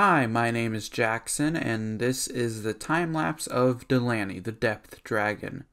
Hi, my name is Jackson, and this is the time lapse of Delaney, the Depth Dragon.